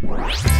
What?